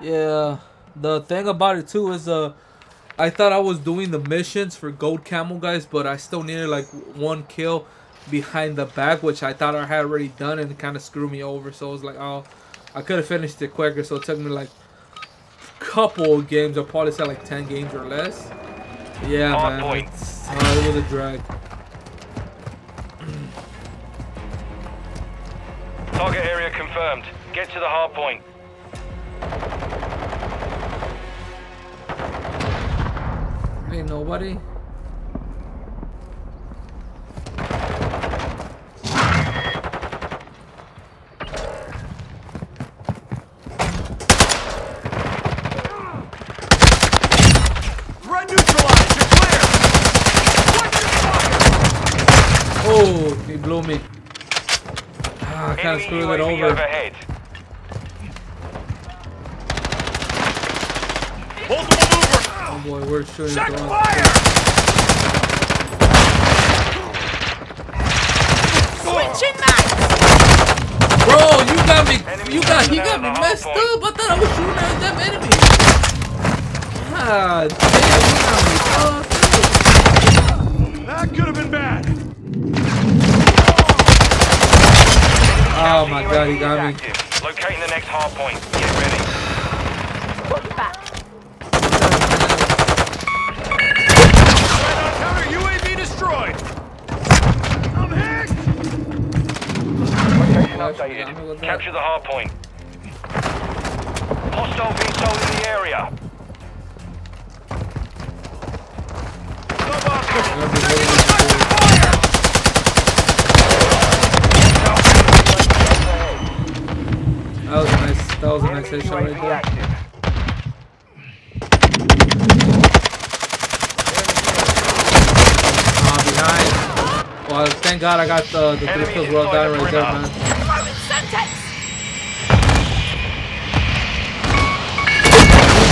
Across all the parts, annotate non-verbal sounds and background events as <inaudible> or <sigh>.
Yeah, the thing about it too is uh, I thought I was doing the missions for gold camo guys, but I still needed like one kill behind the back, which I thought I had already done, and kind of screwed me over. So I was like, oh, I could have finished it quicker. So it took me like a couple games. I probably said like ten games or less. Yeah, Hard man. point. It's, uh, it was a drag. Target area confirmed. Get to the hard point. Ain't nobody. Threat neutralized. You're. Oh, he blew me. Ah, I kind of Enemy screwed it UAV over. overhead. Multiple mover. Oh boy, we're shooting Check at fire. Switching mags! Bro, you got me. Enemy You got. He got me messed hard up. I thought I was shooting at them enemies. God damn, you got me fucked up. That could have been bad. Oh my god, he got me. Locating the next hard point. Get ready. Push back. Threat on counter. UAV destroyed. I'm hit. Location Gosh, you got me with updated. Capture the hard point. Hostile VTOL in the area. That was a nice. That was a nice headshot right there. active. Ah, behind. Well, thank God I got the the three kills well done right there, man.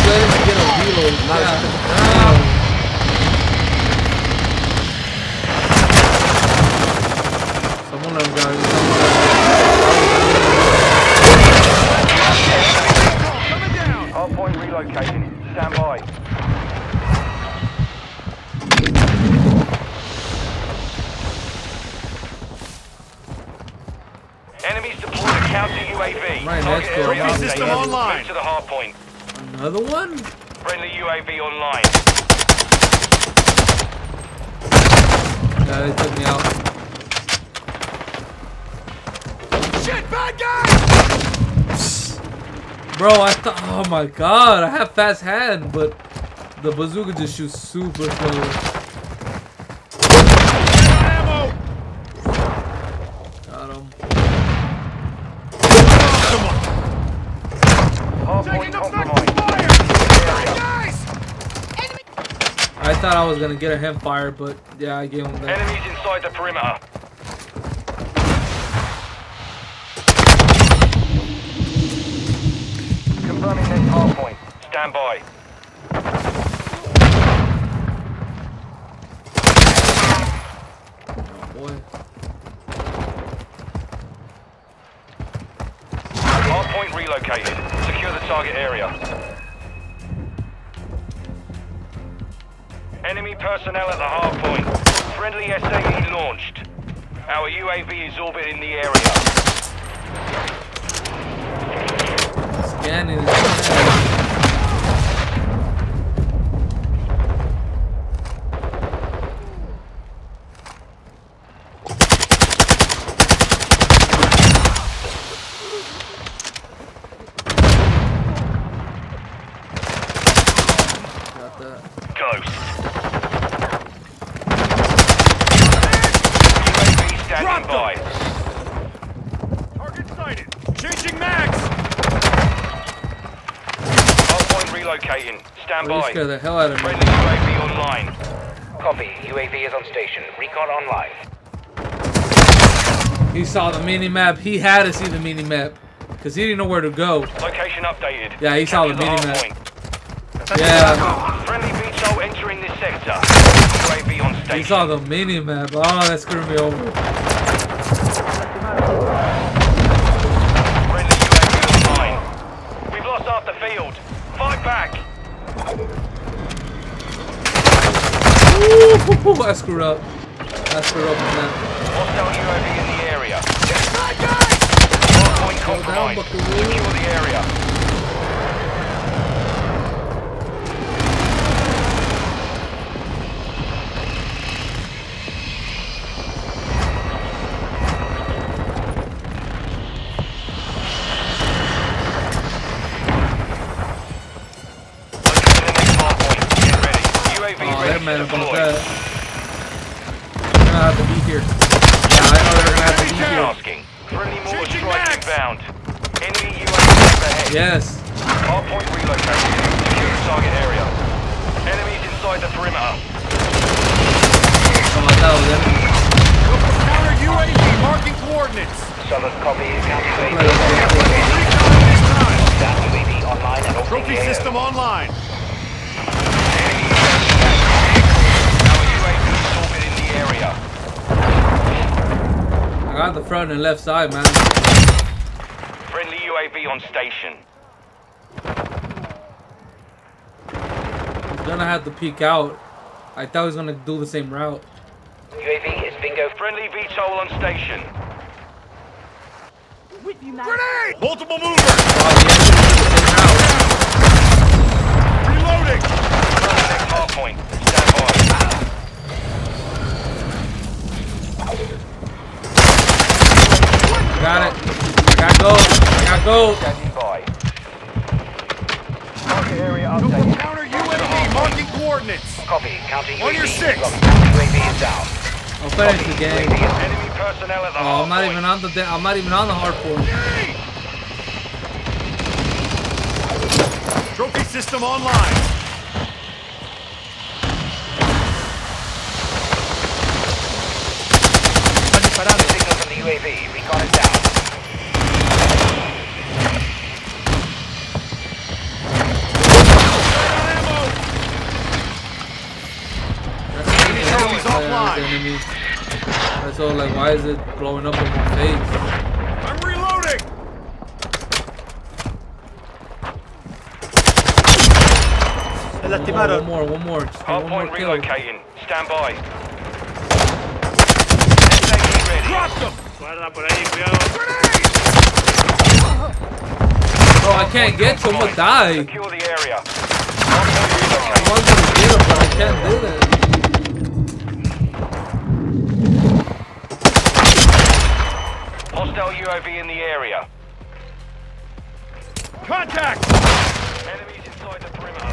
Let him get a reload. Yeah. Another one? Friendly UAV online. Yeah, they took me out. Shit, bad guy. Bro, I thought, oh my god, I have fast hand, but the bazooka just shoots super slow. Thought I was gonna get a him fire, but yeah, I gave him that. Enemies inside the perimeter. Confirming next hard point. Stand by. Oh boy. Hard point relocated. Secure the target area. Enemy personnel at the hard point. Friendly SAE launched. Our UAV is orbiting the area. Scanning. scanning. Got that. Ghost. UAV standing Dropped by. Target sighted. Changing mags. Hard point relocating. Stand Oh, you by. scared the hell out of me. Friendly UAV online. Copy. UAV is on station. Recon online. He saw the mini map. He had to see the mini map. Because he didn't know where to go. Location updated. Yeah, he saw the mini-map. point. Yeah. Friendly VTOL entering this sector. UAV on station. He saw the mini map. Oh, that screwed me over. I screwed up. I screwed up man. that. Hostile UAV in the area. Hardpoint Go down, compromised. buckaroo. Secure the area. Locating the next hardpoint. Get ready. UAV Oh, ready that man to about deploy. that. They're gonna have to be here. Yeah, I know they're gonna have to be here. Tasking. Friendly mortar Changing strike mags. inbound. Enemy UAV ahead. Yes. Hardpoint relocated. Secure the target area. Enemies inside the perimeter. Oh, I thought it was enemy. Counter UAV marking coordinates. Copy. Counter Play UAV. with it. Recon this time. Down UAV online and opening Trophy system online. Our UAV is orbiting the area. I got the front and left side, man. Friendly UAV on station. He's gonna have to peek out. I thought he was gonna do the same route. UAV is bingo. Friendly VTOL on station. With you, man. Grenade! Multiple movers. Oh, the enemy did the same. Reloading. Next hardpoint. Stand by. Got it. I got gold. I got gold. Standing by. Target area updated. Counter UAV marking coordinates. Copy. Counter UAV. On your six. Copy. Counter UAV is down. I'll finish the game. Personnel at the Oh, I'm not hardpoint. even on the. I'm not even on the hard point. Trophy system online. Signal from the UAV. Recon is down. That's all. Like, why is it blowing up in my face? I'm reloading. One more, one more, one more. Just one more kill. relocating. Stand by. SAE ready. Dropped them. Bro, I can't get to him. I'll die. Secure the area. I relocating. want to get him, but I can't do that. Hostile UAV in the area. Contact. Enemies inside the perimeter.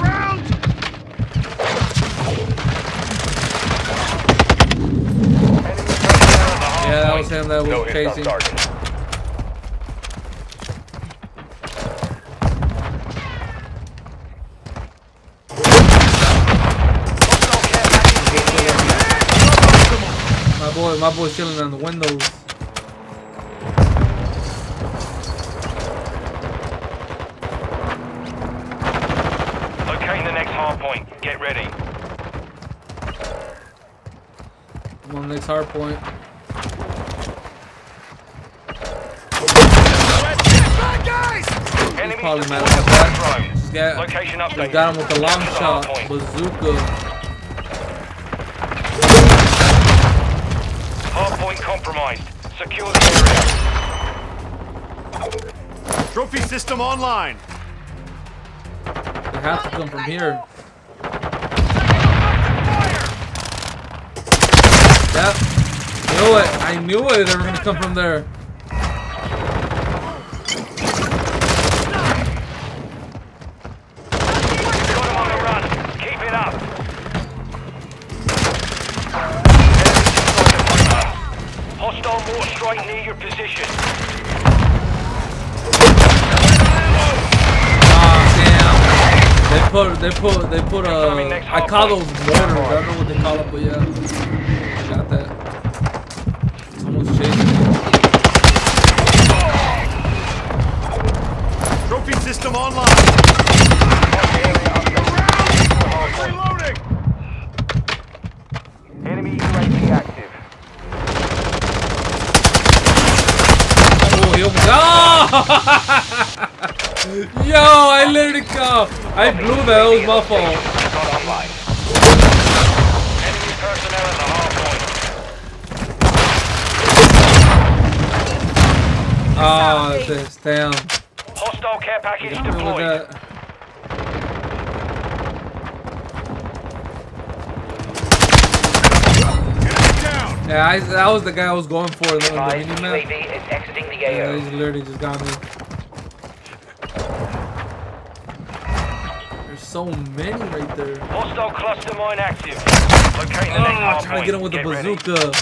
Around. Enemy personnel Yeah, that was him that was hits on chasing. target. Hostile care package in the area. My boy, my boy's chilling on the windows. Locating the next hardpoint. Get ready. I'm on the next hard point. Enemies probably mad about that. Just got, Location just updated. got him with the long shot, bazooka. Compromised. Secure the area. Trophy system online. They have to come from here. Yep. Knew it. I knew it. They were gonna come from there. Position. Ah, damn. They put, they put, they put Confirming uh, I call those mortars. I don't know what they call them, but yeah. I got that. Someone's chasing me. Trophy system online. Reloading. Enemy UAV active. Oh, he opened. Ah! <laughs> Yo, I literally got. I blew that. That was my fault. Enemy personnel at the point. Ah, this damn. Hostile care package deployed. that. Down. Yeah, I, that was the guy I was going for. The, the mini man. UAV is exiting the Yeah, AO. he literally just got me. There's so many right there. Hostile cluster mine active. Locating the next Oh, hard trying to get him with the ready. bazooka.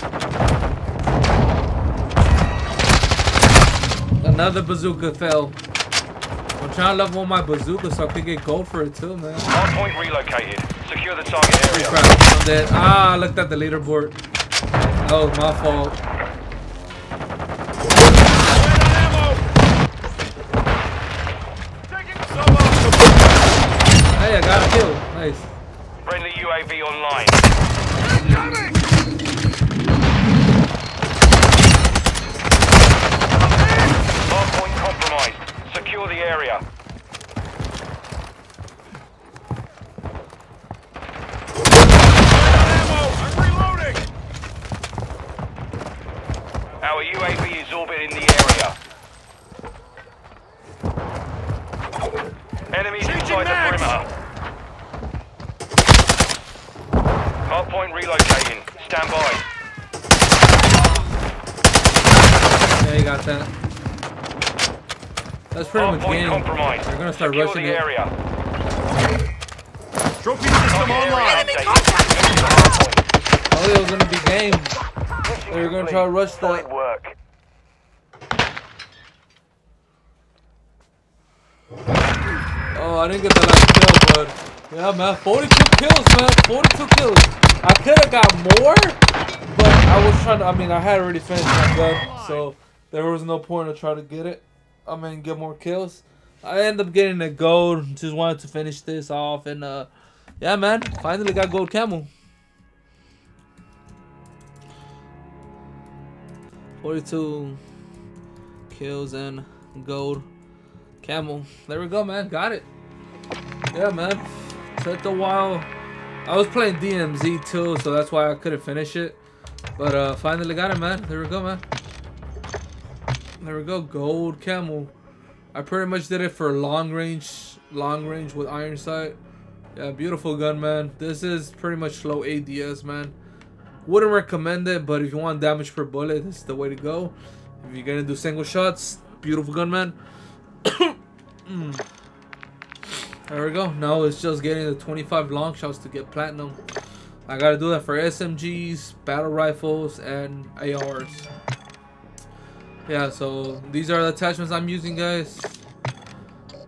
Another bazooka fell. I'm trying to level my bazooka so I could get gold for it too, man. Hard point relocated. Secure the target area. Crap, I'm dead. Ah, I looked at the leaderboard. Was my fault. Hey, I got a kill. Nice. Friendly UAV online. Hard point compromised. Secure the area. I'm reloading. Our UAV is orbiting the area. Enemies Changing inside the mags. perimeter. Hard point relocating. Stand by. Yeah, you got that. That's pretty Hard much point game. Compromised. They're gonna start Secure rushing the it. area. Trophy system Target online. updated. Move to the hard point. Oh, it was gonna be game. They were gonna try to rush that. work. Oh, I didn't get the last kill, but yeah, man, 42 kills, man, 42 kills. I could have got more, but I was trying to. I mean, I had already finished my gun, so there was no point to try to get it. I mean, get more kills. I end up getting a gold. Just wanted to finish this off, and uh, yeah, man, finally got gold camo. 42 kills and gold camo. There we go, man. Got it. Yeah, man. Took a while. I was playing DMZ too, so that's why I couldn't finish it. But uh finally got it, man. There we go, man. There we go. Gold camo. I pretty much did it for long range, long range with iron sight. Yeah, beautiful gun, man. This is pretty much low ADS, man. Wouldn't recommend it, but if you want damage per bullet, this is the way to go. If you're gonna do single shots, beautiful gun, man. <coughs> There we go. Now it's just getting the 25 long shots to get platinum. I gotta do that for SMGs, battle rifles, and ARs. Yeah, so these are the attachments I'm using, guys.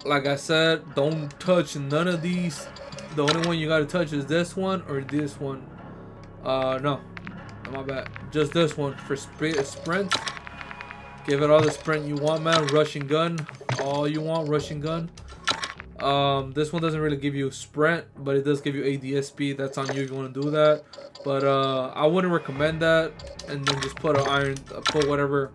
Like I said, don't touch none of these. The only one you gotta touch is this one or this one. Uh, no, my bad. Just this one for sp sprint. Give it all the sprint you want, man. Rushing gun, all you want. Rushing gun. Um, this one doesn't really give you sprint, but it does give you ADS speed. That's on you if you want to do that. But uh, I wouldn't recommend that. And then just put an iron, uh, put whatever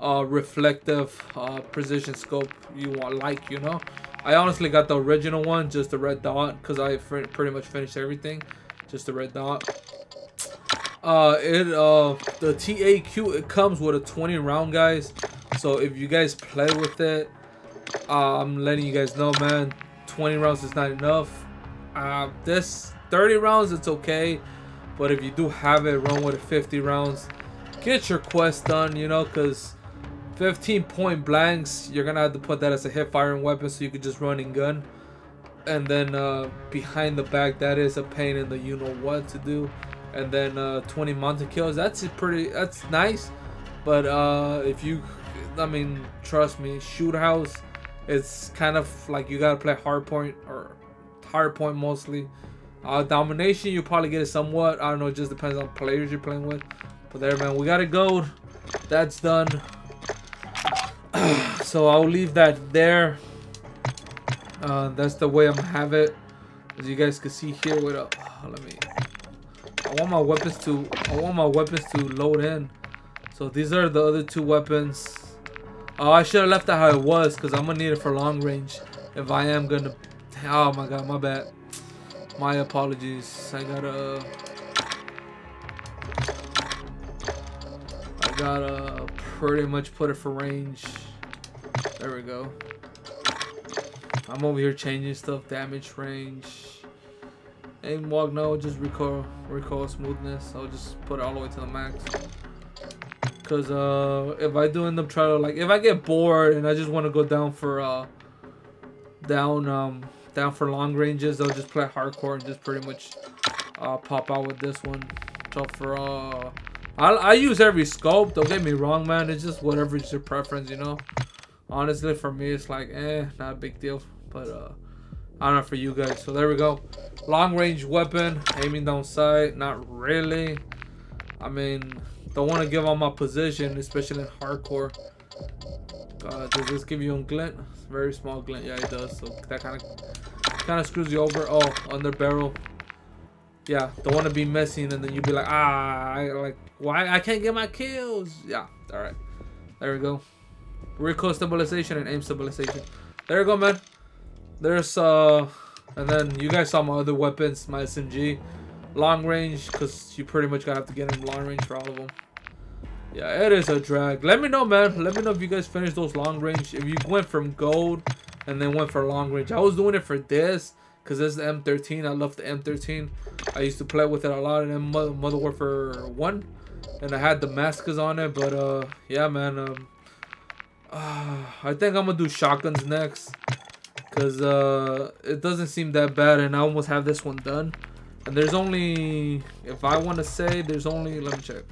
uh, reflective uh, precision scope you want, like you know. I honestly got the original one, just the red dot, because I pretty much finished everything. Just the red dot. Uh, it uh the TAQ it comes with a 20 round, guys. So if you guys play with it, uh, I'm letting you guys know, man. 20 rounds is not enough. Uh, this 30 rounds, it's okay. But if you do have it, run with it 50 rounds. Get your quest done, you know, because 15 point blanks, you're gonna have to put that as a hip firing weapon so you can just run and gun. And then uh, behind the back, that is a pain in the you know what to do. And then uh, 20 mounted kills, that's pretty, that's nice. But uh, if you, I mean, trust me, shoot house, it's kind of like you gotta play hard point or hard point mostly. Uh, domination, you probably get it somewhat. I don't know, it just depends on players you're playing with. But there, man, we got a gold. That's done. <clears throat> so I'll leave that there. Uh, that's the way I'm have it. As you guys can see here, wait up. Let me. I want my weapons to. I want my weapons to load in. So these are the other two weapons. Oh, I should have left that how it was because I'm gonna need it for long range. If I am gonna. Oh my god, my bad. My apologies. I gotta. I gotta pretty much put it for range. There we go. I'm over here changing stuff. Damage range. Aim walk, no, just recoil, recoil smoothness. I'll just put it all the way to the max. Cause uh, if I do end up trying to like, if I get bored and I just want to go down for uh, down um, down for long ranges, I'll just play hardcore and just pretty much uh, pop out with this one. So for uh, I I use every scope. Don't get me wrong, man. It's just whatever is your preference, you know. Honestly, for me, it's like eh, not a big deal. But uh, I don't know for you guys. So there we go. Long range weapon, aiming down sight. Not really. I mean, don't want to give up my position, especially in hardcore. Uh, does this give you a glint? Very small glint. Yeah, it does. So that kind of kind of screws you over. Oh, under barrel. Yeah, don't want to be missing, and then you'd be like, ah, I, like why I can't get my kills. Yeah, all right. There we go. Recoil stabilization and aim stabilization. There you go, man. There's uh, and then you guys saw my other weapons, my SMG, long range, cause you pretty much gotta have to get in long range for all of them. Yeah, it is a drag. Let me know, man. Let me know if you guys finished those long range. If you went from gold and then went for long range. I was doing it for this because this is the M13. I love the M13. I used to play with it a lot in Modern Warfare 1. And I had the Damascus on it. But, uh, yeah, man. Um, uh, <sighs> I think I'm to do shotguns next. Because uh, it doesn't seem that bad. And I almost have this one done. And there's only, if I want to say, there's only, let me check.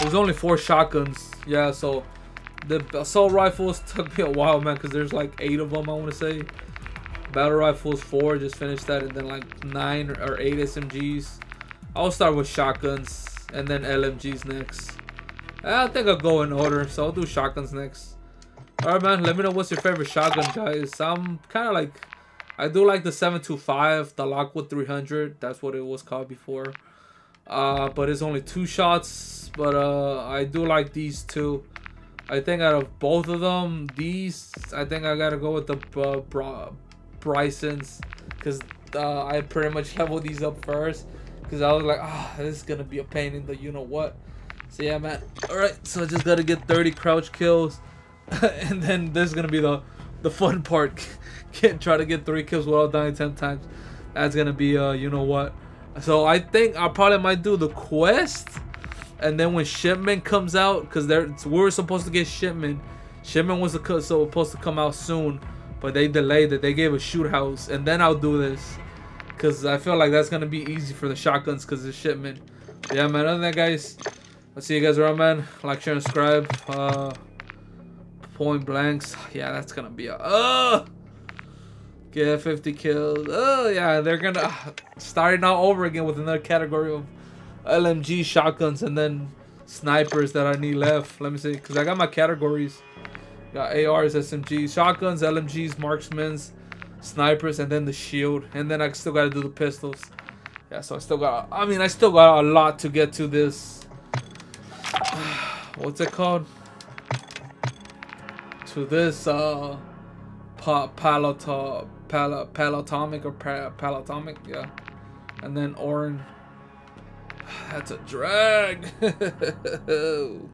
There's only four shotguns. Yeah, so the assault rifles <laughs> took me a while, man, because there's like eight of them, I want to say. Battle rifles, four, just finished that, and then like nine or eight SMGs. I'll start with shotguns, and then LMGs next. I think I'll go in order, so I'll do shotguns next. Alright, man, let me know what's your favorite shotgun, guys. I'm kind of like, I do like the 725, the Lockwood 300. That's what it was called before. Uh, but it's only two shots. But uh, I do like these two. I think out of both of them, these, I think I gotta go with the uh, Br Brysons. Because uh, I pretty much leveled these up first. Because I was like, ah, oh, this is gonna be a pain in the you know what. So yeah, man. Alright, so I just gotta get 30 crouch kills. <laughs> and then this is gonna be the the fun <laughs> part. Get try to get three kills without dying 10 times. That's gonna be uh you know what. So I think I probably might do the quest, and then when shipment comes out, because they're we were supposed to get shipment. Shipment was supposed to come out soon, but they delayed it. They gave a shoot house, and then I'll do this, because I feel like that's gonna be easy for the shotguns, because the shipment. Yeah, man. Other than that, guys, I'll see you guys around, man. Like, share, and subscribe. Uh, point blanks. Yeah, that's gonna be a. Uh, Get 50 kills. Oh, yeah, they're gonna uh, starting out over again with another category of LMG shotguns and then snipers that I need left. Let me see, because I got my categories. Got ARs, SMGs, shotguns, LMGs, marksmans, snipers, and then the shield. And then I still got to do the pistols. Yeah, so I still got, I mean, I still got a lot to get to this. What's it called? To this, uh, pa Palota Pal Palatomic or pa Palatomic, yeah. And then Orion. <sighs> That's a drag. <laughs>